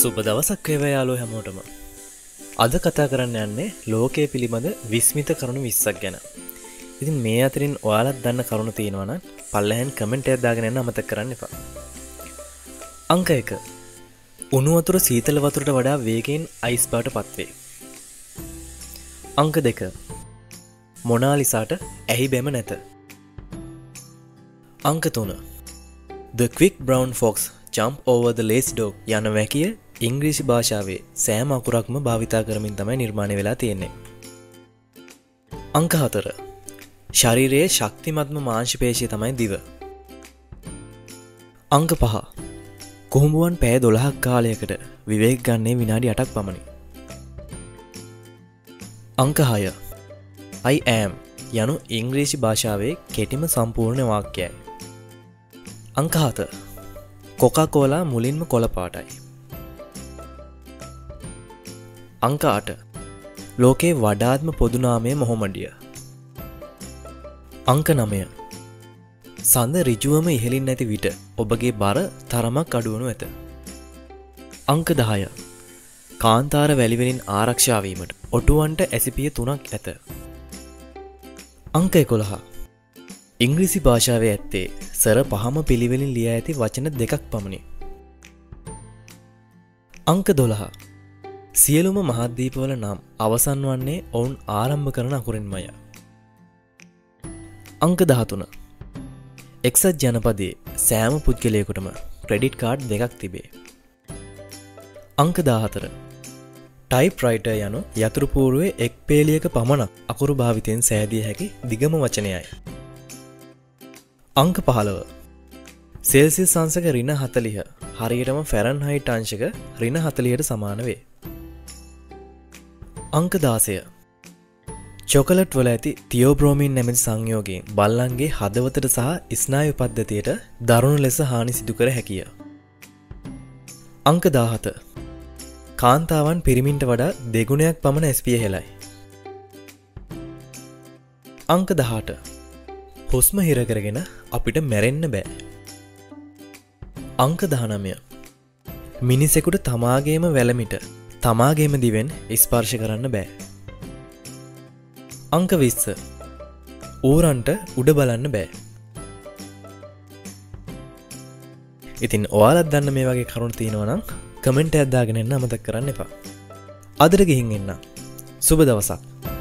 සුබ දවසක් වේවයාලෝ හැමෝටම. අද කතා කරන්න යන්නේ ලෝකය පිළිබඳ විස්මිත කරුණු විස්සක් ගැන. ඉතින් මේ අතරින් ඔයාලත් දන්න කරුණු තියෙනවන පල්ලහැන් කමෙන්ට් ඇදාගෙනන්න අමත කරන්න එපා. අංක එක. උනුවතුර සීතල වතුරට වඩා වේගෙන් අයිස් පාට පත්වේ. අංක දෙක. මොනාලිසාට ඇහි බැම නැත. අංක තුන. The quick brown fox jump over the lace dog යන වැකිය ඉංග්‍රීසි භාෂාවේ සෑම අකුරක්ම භාවිතා කරමින් තමයි නිර්මාණය වෙලා තියෙන්නේ. අංක හතර ශරීරයේ ශක්තිමත්ම මාංශිපේශය තමයි දිව. අංක පහ කොහුඹුවන් පෑ දොළහක් කාලයකට විවේක් ගන්නේ විනාඩි අටක් පමණි. අංක හය අයිඇම් යනු ඉංග්‍රීසි භාෂාවේ කෙටිම සම්පූර්ණ වාක්‍යයි. අංකහත කොකකෝලා මුලින්ම කොළපාටයි. අංකාට ලෝකේ වඩාත්ම පොදුනාමය මොහොමඩිය. අංක නමය සඳ රිජුවම ඉහලින් නැති විට ඔබගේ බර තරමක් අඩුවනු ඇත. අංක දහය කාන්තාර වැලිවලින් ආරක්ෂාවීමට ඔටුවන්ට ඇසිපිය තුනක් ඇත. අංක එකොළහා ඉංග්‍රිසි භාෂාව ඇත්තේ සර පහම පිළිවෙලින් ලිය ඇති වචන දෙකක් පමණි. අංක දොළහා සියලුම මහද්දීපවල නම් අවසන් වන්නේ ඔවුන් ආරම්භ කරන අකුරින්මය. අංක දහතුන එක්සත් ජනපදයේ සෑම පුද්ගලයකුටම ක්‍රෙඩිට් කාඩ් දෙකක් තිබේ. අංක දාහතර ටයිප් රයිට යනු යතුරුපූරුවේ එක් පේලියක පමණක් අකුරු භාවිතයෙන් සෑදිය හැකි දිගම වචනයයි. අංක පහළව සෙල්සි සංසක රින හතලිහ හරියටම ෆැරන් හයිට අංශක රින හතලියට සමාන වේ. අංක දාසය චොකලට් වල ඇති තියෝබ්‍රෝමීන් නැමති සංයෝගයෙන් බල්ලන්ගේ හදවතට සහ ස්නායු පද්ධතියට දරුණු ලෙස හානි සිදුකර හැකිය. අංක දාහත කාන්තාවන් පිරිමින්ට වඩා දෙගුණයක් පමණ ඇස්පිය හෙලයි. අංක දහට හුස්ම හිරකරගෙන අපිට මැරෙන්න බෑ. අංක දහනමය මිනිසෙකුට තමාගේම වැලමිට තමාගේම දිවෙන් ස්පර්ශ කරන්න බෑ. අංක විස්ස ඌරන්ට උඩ බලන්න බෑ. ඉතින් ඔයාලත් දන්න මේ වගේ කරුණු තියෙනවනම් කමෙන්ට ඇද්දාගෙනන්න අමතක් කරන්න එපා. අදර ගිහින් එන්න. සුබ දවසක්.